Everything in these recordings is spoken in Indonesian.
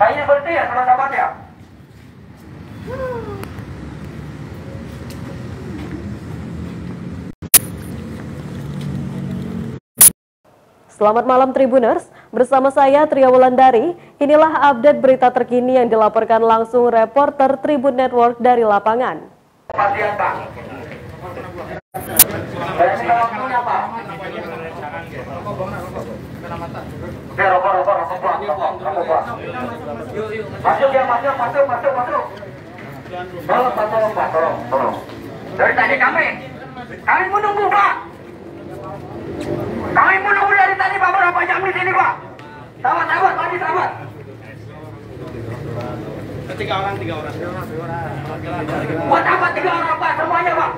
Kayaknya berhenti ya sahabat-sahabat ya. Selamat malam Tribuners, bersama saya Tria Wulandari. Inilah update berita terkini yang dilaporkan langsung reporter Tribun Network dari lapangan. Pak. Oke, rokok, rokok, rokok, Pak. Rokok, rokok, Pak. Masuk ya, masuk, masuk, masuk, masuk. Tolong Pak, tolong Pak, tolong, tolong. Dari tadi kami, kami menunggu Pak. Kami menunggu dari tadi Pak berapa jam di sini Pak. Sahabat, sahabat, mandi sahabat. Tiga orang, tiga orang. Buat apa tiga orang Pak? Semuanya Pak.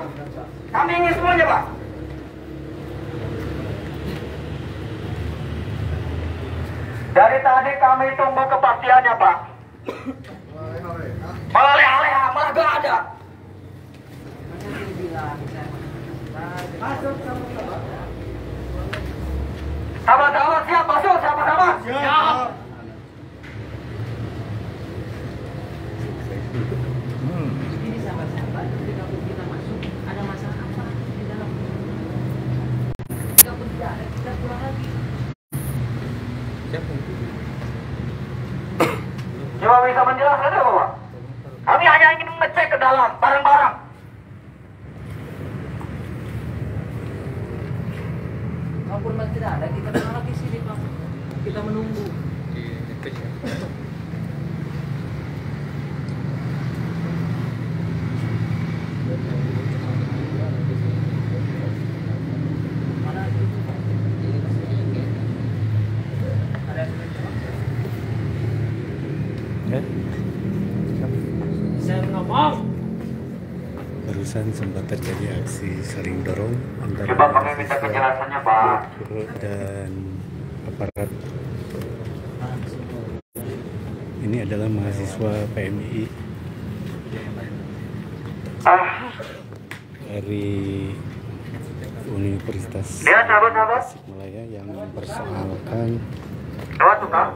Kami ingin semuanya Pak. Dari tadi kami tunggu kepastiannya Pak. Malah leha-leha, malah gak ada. Sahabat-sahabat siap masuk, sahabat-sahabat. Siap. ini sahabat-sahabat ketika pun kita masuk ada masalah apa di dalam ketika pun tidak ada kita pulang lagi Coba bisa menjelaskan apa Pak? Kami hanya ingin mengecek ke dalam barang-barang. kalaupun masih tidak ada kita pulang lagi sini pak kita menunggu Mana itu? Ada saya ngomong Barusan sempat terjadi aksi saling dorong antara Coba kami minta penjelasannya Pak. dan aparat. Ini adalah mahasiswa PMI Ah, dari Universitas lihat sahabat-sahabat. Tasikmalaya yang mempersoalkan tuh Kak.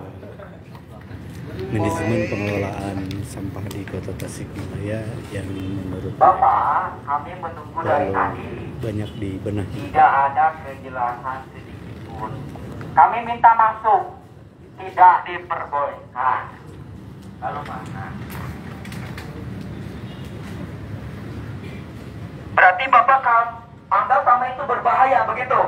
manajemen pengelolaan sampah di Kota Tasikmalaya yang menurut Bapak, kami menunggu dari tadi. banyak dibenahi. Tidak ada kejelasan sedikit pun. Kami minta masuk. Tidak diperbolehkan. Lalu mana? Berarti Bapak kan anggap kami itu berbahaya begitu?